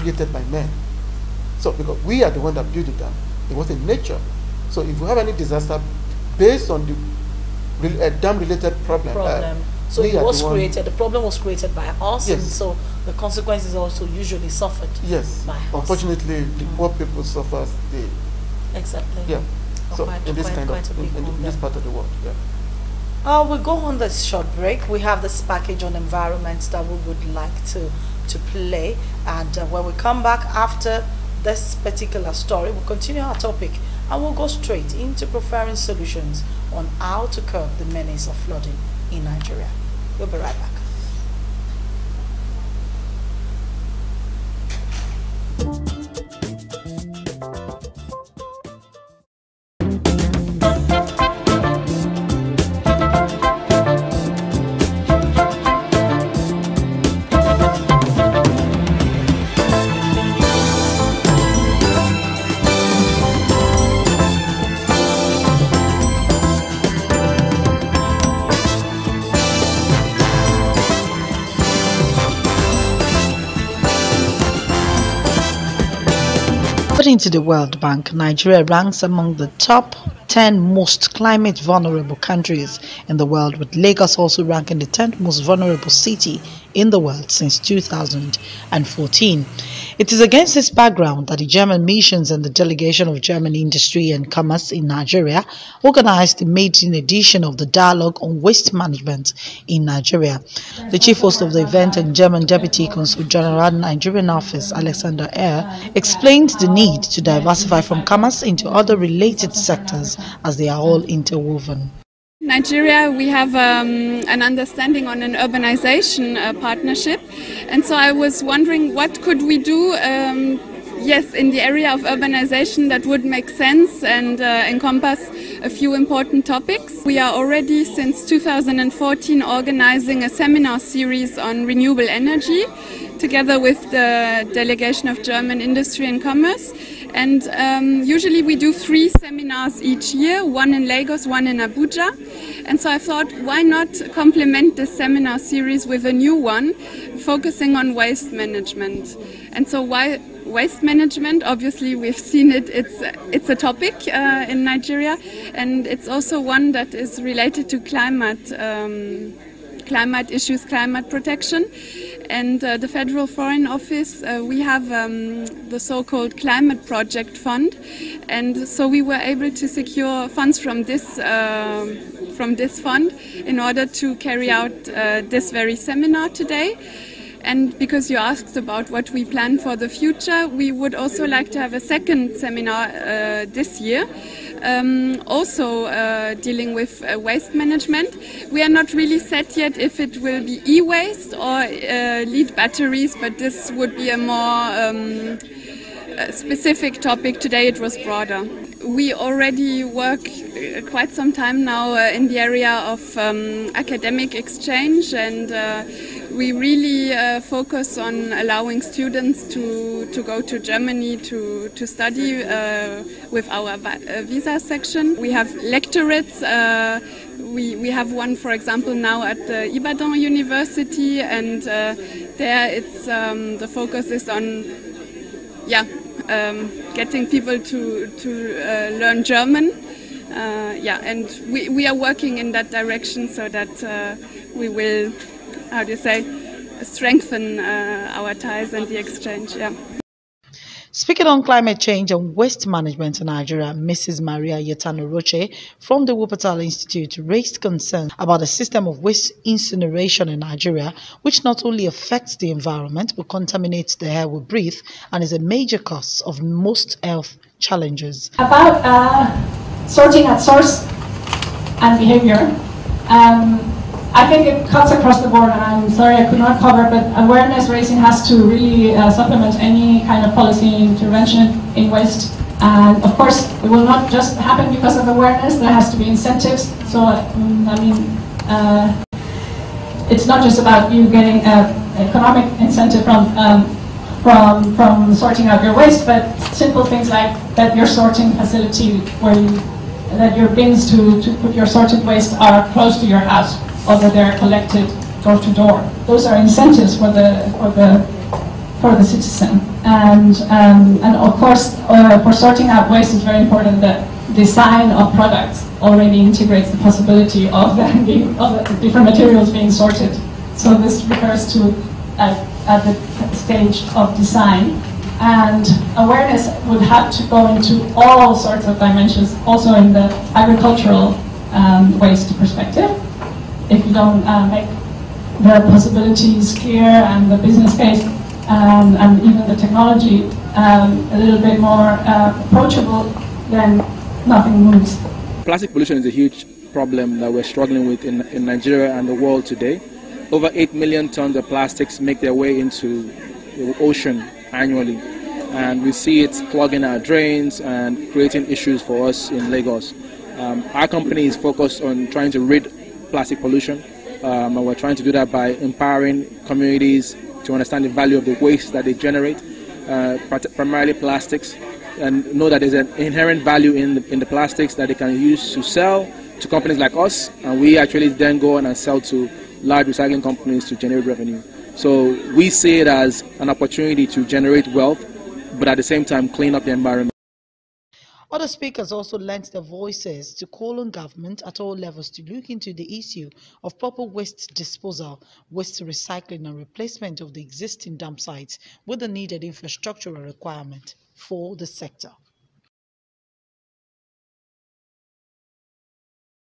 created by men. So because we are the one that built the dam, it was in nature. So if we have any disaster based on the re- uh, dam-related problem, uh, problem. so it was the created, the problem was created by us, and so the consequences also usually suffered Yes. by us. Unfortunately, the Mm. poor people suffer. The Exactly. yeah. Oh, So quite- in this quite- kind quite of in, big in, this part of the world, yeah. Uh, we'll go on this short break. We have this package on environment that we would like to, to play. And uh, when we come back after this particular story, we'll continue our topic and we'll go straight into preferring solutions on how to curb the menace of flooding in Nigeria. We'll be right back. According to the World Bank, Nigeria ranks among the top 10 most climate vulnerable countries in the world, with Lagos also ranking the 10th most vulnerable city in the world since 2014. It is against this background that the German missions and the delegation of German industry and commerce in Nigeria organized the maiden edition of the Dialogue on Waste Management in Nigeria. The chief host of the event and German Deputy Consul General Nigerian Office, Alexander Ayer, explained the need to diversify from commerce into other related sectors as they are all interwoven. Nigeria, we have um, an understanding on an urbanization uh, partnership, and so I was wondering what could we do. Um, yes, in the area of urbanization that would make sense and uh, encompass a few important topics. We are already since 2014 organizing a seminar series on renewable energy together with the delegation of German industry and commerce. And um, usually we do three seminars each year, one in Lagos, one in Abuja. And so I thought, why not complement this seminar series with a new one focusing on waste management? And so why waste management? Obviously, we've seen it. It's it's a topic uh, in Nigeria, and it's also one that is related to climate. Um, climate issues, climate protection. And uh, the Federal Foreign Office, uh, we have um, the so called Climate Project Fund. And so we were able to secure funds from this, uh, from this fund in order to carry out uh, this very seminar today. And because you asked about what we plan for the future, we would also like to have a second seminar uh, this year um, also uh, dealing with uh, waste management. We are not really set yet if it will be e-waste or uh, lead batteries, but this would be a more um, specific topic. Today it was broader. We already work uh, quite some time now uh, in the area of um, academic exchange and uh, we really uh, focus on allowing students to, to go to Germany to, to study uh, with our uh, visa section. We have lectorates. Uh, we, we have one, for example, now at the Ibadan University, and uh, there it's um, the focus is on yeah um, getting people to to uh, learn German. Yeah, and we, we are working in that direction so that we will how do you say, strengthen uh, our ties and the exchange. Yeah. Speaking on climate change and waste management in Nigeria, Mrs. Maria Yetano Roche from the Wuppertal Institute raised concerns about the system of waste incineration in Nigeria, which not only affects the environment but contaminates the air we breathe and is a major cause of most health challenges. About uh, sorting at source and behavior, um, I think it cuts across the board, and I'm sorry I could not cover, but awareness raising has to really uh, supplement any kind of policy intervention in waste. And of course, it will not just happen because of awareness, there has to be incentives. So, um, I mean, uh, it's not just about you getting an economic incentive from, um, from, from sorting out your waste, but simple things like that your sorting facility where you, that your bins to, to put your sorted waste are close to your house that they're collected door to door. Those are incentives for the, for the for the citizen. And, um, and of course, uh, for sorting out waste, it's very important that design of products already integrates the possibility of the, of the different materials being sorted. So this refers to at, at the stage of design. And awareness would have to go into all sorts of dimensions, also in the agricultural um, waste perspective. If you don't uh, make the possibilities clear and the business case um, and even the technology um, a little bit more uh, approachable, then nothing moves. Plastic pollution is a huge problem that we're struggling with in, in Nigeria and the world today. Over 8 million tons of plastics make their way into the ocean annually. And we see it clogging our drains and creating issues for us in Lagos. Um, our company is focused on trying to rid plastic pollution, um, and we're trying to do that by empowering communities to understand the value of the waste that they generate, uh, primarily plastics, and know that there's an inherent value in the, in the plastics that they can use to sell to companies like us, and we actually then go on and sell to large recycling companies to generate revenue. So we see it as an opportunity to generate wealth, but at the same time clean up the environment. Other speakers also lent their voices to call on government at all levels to look into the issue of proper waste disposal, waste recycling and replacement of the existing dump sites with the needed infrastructural requirement for the sector.